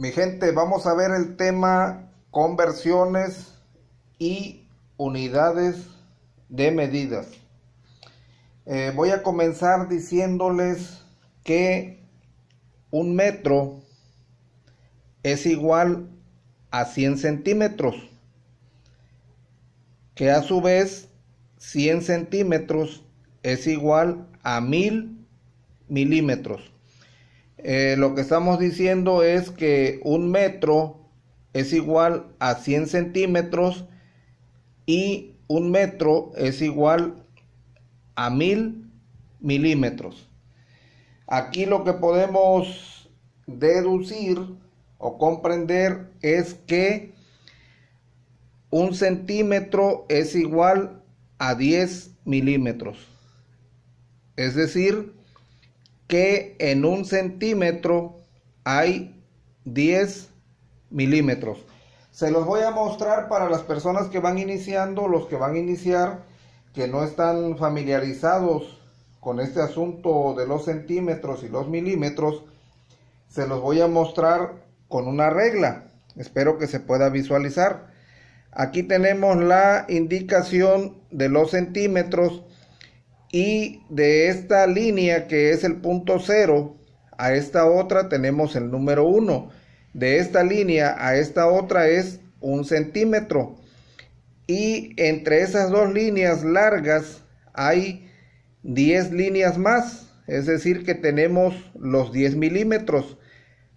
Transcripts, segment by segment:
Mi gente, vamos a ver el tema conversiones y unidades de medidas. Eh, voy a comenzar diciéndoles que un metro es igual a 100 centímetros, que a su vez 100 centímetros es igual a 1000 milímetros. Eh, lo que estamos diciendo es que un metro es igual a 100 centímetros y un metro es igual a 1000 milímetros. Aquí lo que podemos deducir o comprender es que un centímetro es igual a 10 milímetros. Es decir, que en un centímetro hay 10 milímetros. Se los voy a mostrar para las personas que van iniciando, los que van a iniciar, que no están familiarizados con este asunto de los centímetros y los milímetros. Se los voy a mostrar con una regla. Espero que se pueda visualizar. Aquí tenemos la indicación de los centímetros y de esta línea que es el punto cero a esta otra tenemos el número 1 de esta línea a esta otra es un centímetro. Y entre esas dos líneas largas hay 10 líneas más es decir que tenemos los 10 milímetros.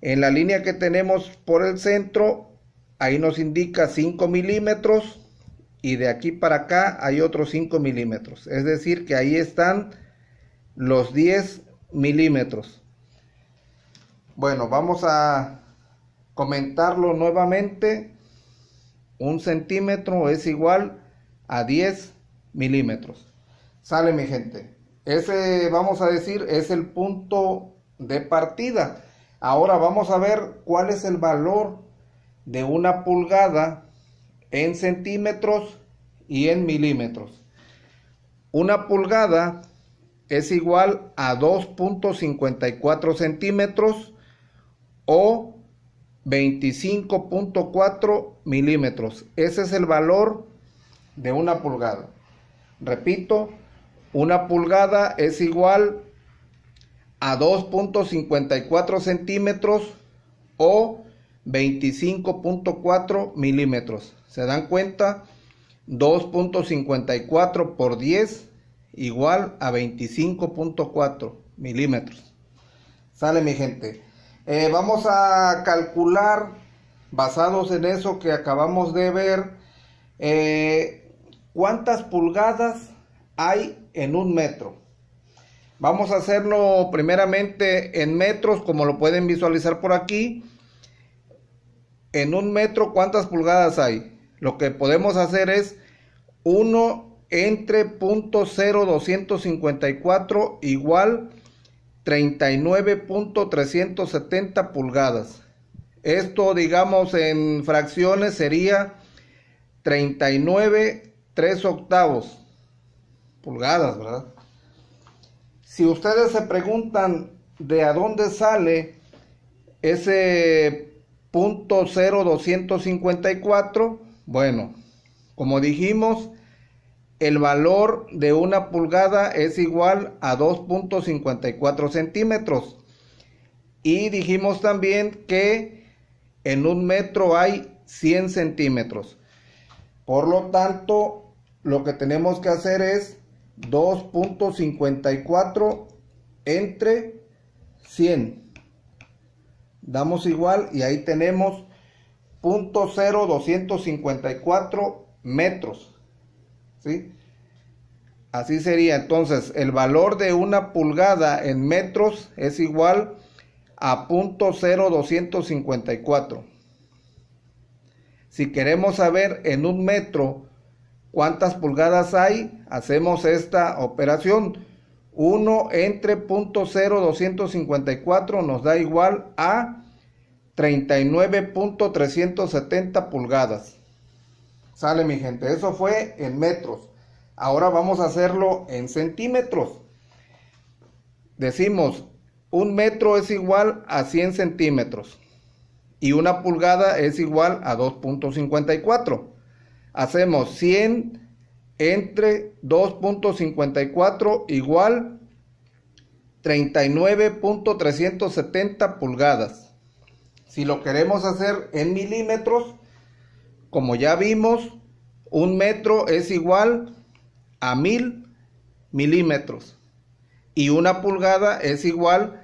En la línea que tenemos por el centro ahí nos indica 5 milímetros y de aquí para acá hay otros 5 milímetros. Es decir, que ahí están los 10 milímetros. Bueno, vamos a comentarlo nuevamente. Un centímetro es igual a 10 milímetros. Sale mi gente. Ese, vamos a decir, es el punto de partida. Ahora vamos a ver cuál es el valor de una pulgada en centímetros y en milímetros. Una pulgada es igual a 2.54 centímetros o 25.4 milímetros. Ese es el valor de una pulgada. Repito, una pulgada es igual a 2.54 centímetros o 25.4 milímetros. ¿Se dan cuenta? 2.54 por 10 igual a 25.4 milímetros. Sale mi gente. Eh, vamos a calcular, basados en eso que acabamos de ver, eh, cuántas pulgadas hay en un metro. Vamos a hacerlo primeramente en metros, como lo pueden visualizar por aquí. En un metro, ¿cuántas pulgadas hay? lo que podemos hacer es 1 entre .0254 igual 39.370 pulgadas. Esto, digamos, en fracciones sería 39 3 octavos pulgadas, ¿verdad? Si ustedes se preguntan de a dónde sale ese 0254, bueno, como dijimos, el valor de una pulgada es igual a 2.54 centímetros. Y dijimos también que en un metro hay 100 centímetros. Por lo tanto, lo que tenemos que hacer es 2.54 entre 100. Damos igual y ahí tenemos .0254 metros. ¿Sí? Así sería entonces el valor de una pulgada en metros es igual a .0254. Si queremos saber en un metro cuántas pulgadas hay, hacemos esta operación. 1 entre .0254 nos da igual a 39.370 pulgadas. Sale mi gente, eso fue en metros. Ahora vamos a hacerlo en centímetros. Decimos, un metro es igual a 100 centímetros. y una pulgada es igual a 2.54. Hacemos 100 entre 2.54 igual 39.370 pulgadas. Si lo queremos hacer en milímetros, como ya vimos, un metro es igual a mil milímetros y una pulgada es igual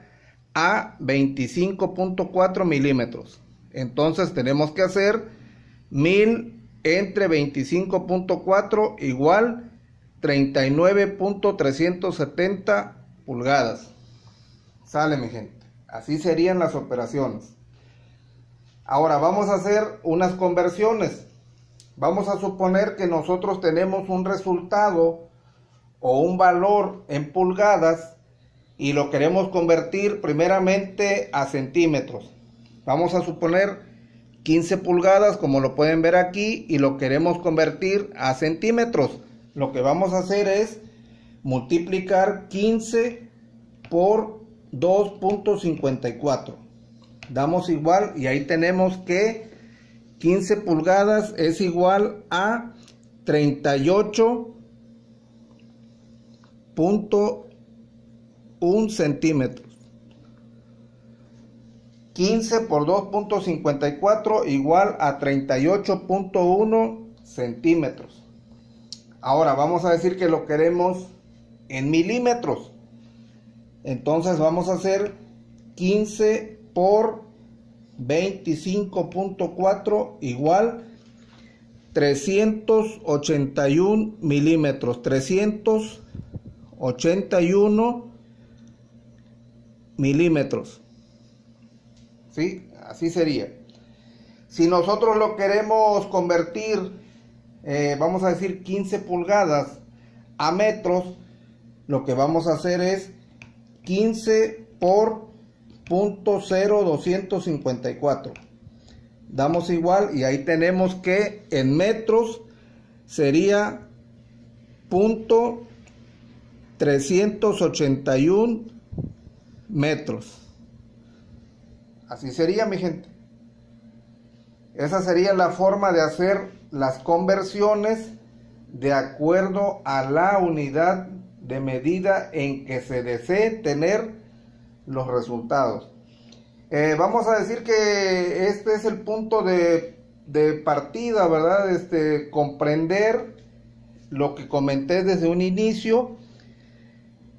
a 25.4 milímetros. Entonces tenemos que hacer mil entre 25.4 igual 39.370 pulgadas. Sale mi gente. Así serían las operaciones. Ahora vamos a hacer unas conversiones. Vamos a suponer que nosotros tenemos un resultado o un valor en pulgadas y lo queremos convertir primeramente a centímetros. Vamos a suponer 15 pulgadas como lo pueden ver aquí y lo queremos convertir a centímetros. Lo que vamos a hacer es multiplicar 15 por 2.54 damos igual y ahí tenemos que 15 pulgadas es igual a 38.1 centímetros 15 por 2.54 igual a 38.1 centímetros. Ahora vamos a decir que lo queremos en milímetros. Entonces vamos a hacer 15 por 25.4 igual 381 milímetros. 381 milímetros ¿sí? así sería. Si nosotros lo queremos convertir eh, vamos a decir 15 pulgadas a metros lo que vamos a hacer es 15 por 0.0254 damos igual y ahí tenemos que en metros sería punto 381 metros así sería mi gente esa sería la forma de hacer las conversiones de acuerdo a la unidad de medida en que se desee tener los resultados. Eh, vamos a decir que este es el punto de, partida, ¿verdad? Este, comprender lo que comenté desde un inicio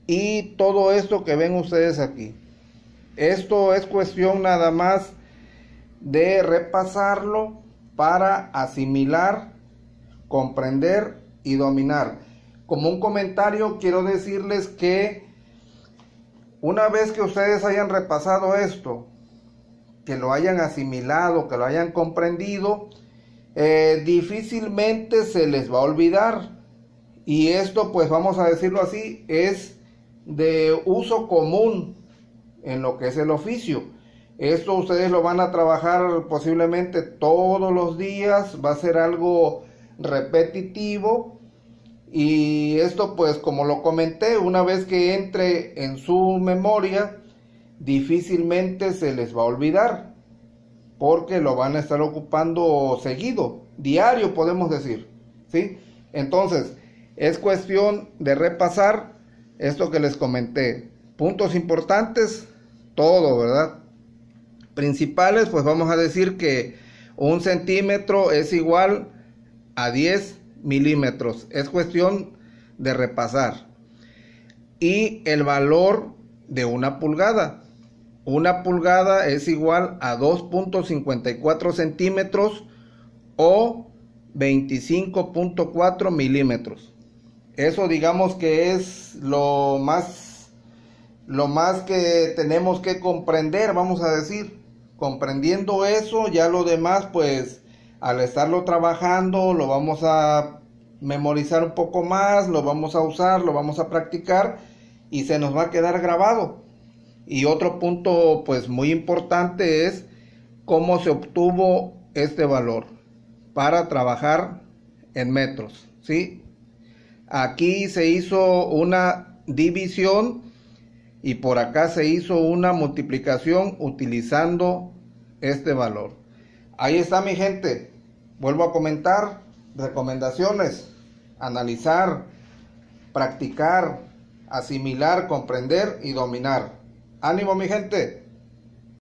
y todo esto que ven ustedes aquí. Esto es cuestión nada más de repasarlo para asimilar, comprender y dominar. Como un comentario quiero decirles que una vez que ustedes hayan repasado esto, que lo hayan asimilado, que lo hayan comprendido, eh, difícilmente se les va a olvidar. Y esto, pues vamos a decirlo así, es de uso común en lo que es el oficio. Esto ustedes lo van a trabajar posiblemente todos los días, va a ser algo repetitivo y esto pues como lo comenté, una vez que entre en su memoria, difícilmente se les va a olvidar, porque lo van a estar ocupando seguido, diario podemos decir, ¿sí? Entonces, es cuestión de repasar esto que les comenté. Puntos importantes, todo, ¿verdad? Principales, pues vamos a decir que un centímetro es igual a 10 milímetros. Es cuestión de repasar. Y el valor de una pulgada. Una pulgada es igual a 2.54 centímetros o 25.4 milímetros. Eso digamos que es lo más, lo más que tenemos que comprender, vamos a decir. Comprendiendo eso, ya lo demás pues al estarlo trabajando lo vamos a memorizar un poco más, lo vamos a usar, lo vamos a practicar y se nos va a quedar grabado. Y otro punto pues muy importante es cómo se obtuvo este valor para trabajar en metros, ¿sí? Aquí se hizo una división y por acá se hizo una multiplicación utilizando este valor. Ahí está mi gente. Vuelvo a comentar recomendaciones, analizar, practicar, asimilar, comprender y dominar. Ánimo mi gente.